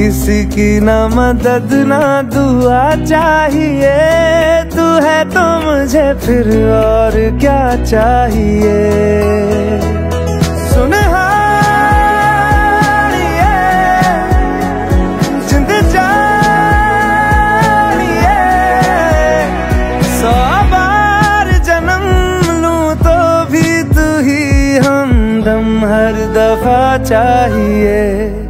किसी की ना मदद, ना दुआ चाहिए। तू है तो मुझे फिर और क्या चाहिए? तो चाहिए।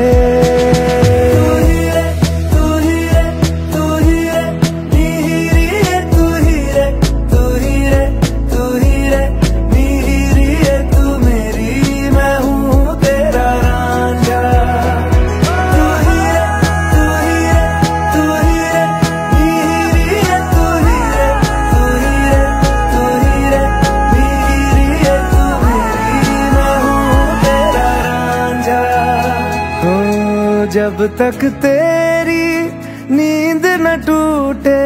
जब तक तेरी नींद न टूटे,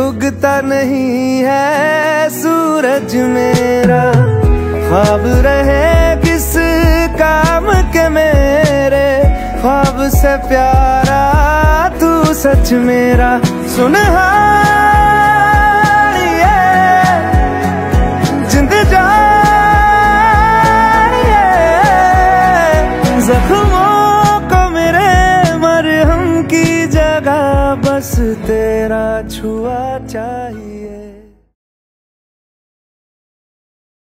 उगता नहीं है सूरज मेरा। ख्वाब रहे किस काम के मेरे, ख्वाब से प्यारा तू सच मेरा। सुन जिंद जख्मों बस तेरा छुआ चाहिए।